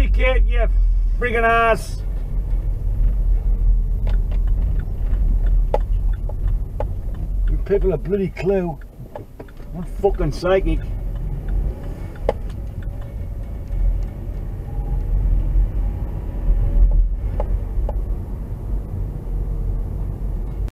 it, you friggin' ass! You people are bloody clue. I'm fucking psychic.